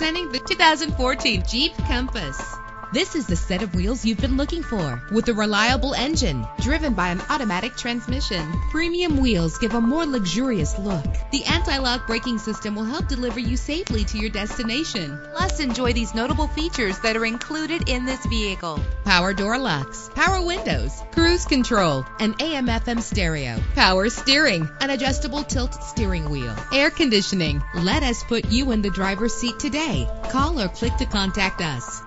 Presenting the 2014 Jeep Compass. This is the set of wheels you've been looking for with a reliable engine driven by an automatic transmission. Premium wheels give a more luxurious look. The anti-lock braking system will help deliver you safely to your destination. Plus, enjoy these notable features that are included in this vehicle. Power door locks, power windows, cruise control, an AM FM stereo, power steering, an adjustable tilt steering wheel, air conditioning. Let us put you in the driver's seat today. Call or click to contact us.